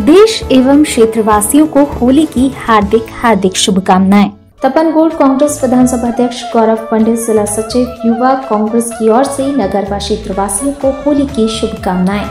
देश एवं क्षेत्रवासियों को होली की हार्दिक हार्दिक शुभकामनाएँ। तपन गोल्ड कांग्रेस विधानसभा अध्यक्ष गौरव पंडित, जिला सचिव, युवा कांग्रेस की ओर से नगर व क्षेत्रवासियों को होली की शुभकामनाएँ।